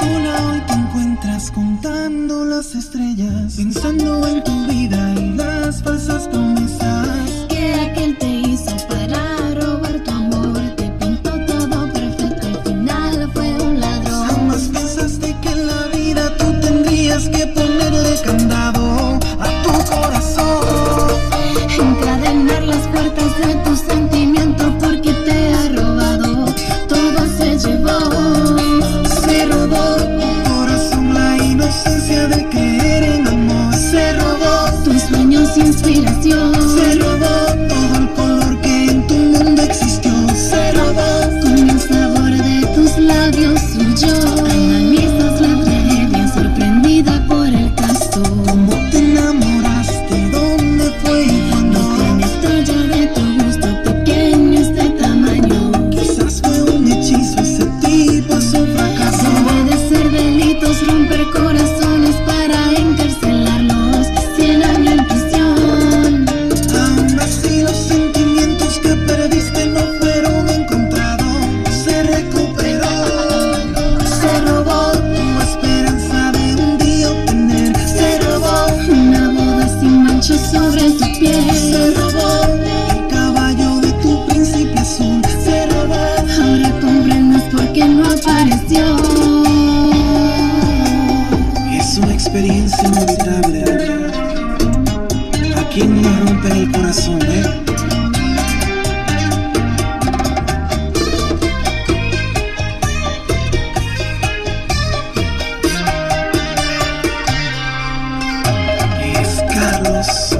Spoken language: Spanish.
sola hoy te encuentras contando las estrellas, pensando en tu vida y las falsas promesas. inspiración. Es una experiencia inolvidable. Aquí nos rompe el corazón, ¿eh? Es Carlos.